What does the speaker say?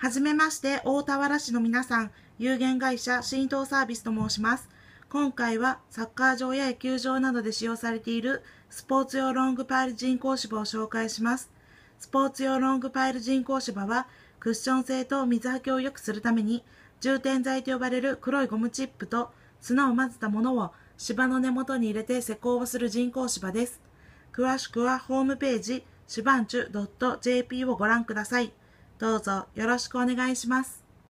はじめまして、大田原市の皆さん、有限会社浸透サービスと申します。今回はサッカー場や野球場などで使用されているスポーツ用ロングパイル人工芝を紹介します。スポーツ用ロングパイル人工芝はクッション性と水はけを良くするために充填剤と呼ばれる黒いゴムチップと砂を混ぜたものを芝の根元に入れて施工をする人工芝です。詳しくはホームページ、シバンチュ .jp をご覧ください。どうぞよろしくお願いします。